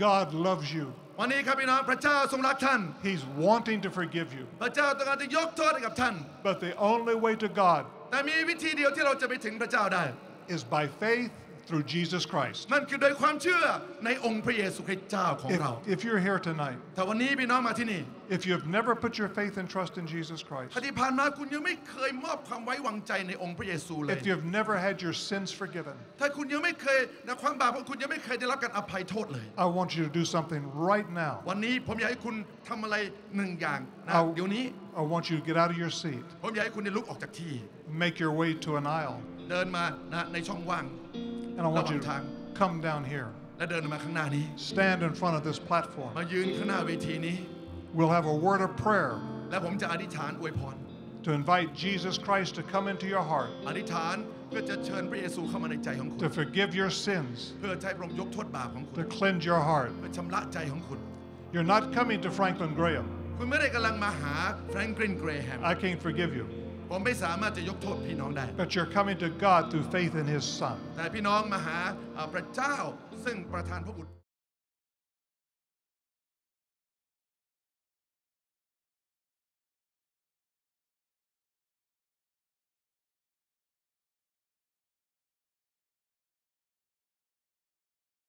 God loves you. วันนี้ครับพี่น้องพระเจ้าทรงรักท่าน He's wanting to forgive you. พระเจ้าต้องการจะยกโทษให้กับท่าน But the only way to God แต่มีวิธีเดียวที่เราจะไปถึงพระเจ้าได้ is by faith through Jesus Christ. นั่นคือโดยความเชื่อในองค์พระเยซูคริสต์เจ้าของ If, เรา if you're here tonight, แต่วันนี้พี่น้องมาที่นี่ if you have never put your faith and trust in Jesus Christ, ถ้าที่ผ่านมาคุณยังไม่เคยมอบความไว้วางใจในองค์พระเยซูเลย if you have never had your sins forgiven, ถ้าคุณยังไม่เคยนะความบาปของคุณยังไม่เคยได้รับการอภัยโทษเลย I want you to do something right now. วันนี้ผมอยากให้คุณทำอะไรหนึ่งอย่างนะ เอา เดี๋ยวนี้ I want you to get out of your seat, ผมอยากให้คุณได้ลุกออกจากที่ make your way to an aisle, เดินมานะในช่องว่าง and I want you ระหว่างทาง to come down here, และเดินมาข้างหน้านี้ stand in front of this platform. มายืนข้างหน้าเวทีนี้ We'll have a word of prayer และผมจะอธิษฐานอวยพร to invite Jesus Christ to come into your heart, อธิษฐานเพื่อจะเชิญพระเยซูเข้ามาในใจของคุณ to forgive your sins, เพื่อจะให้พระองค์ยกโทษบาปของคุณ to cleanse your heart. เพื่อชำระใจของคุณ You're not coming to Franklin Graham. คุณไม่ได้กำลังมาหาแฟรงกลินเกรแฮม I can't forgive you. ผมไม่สามารถจะยกโทษพี่น้องได้ But you're coming to God through faith in His Son. แต่พี่น้องมาหาเอ่อพระเจ้าซึ่งประทานพระบุตร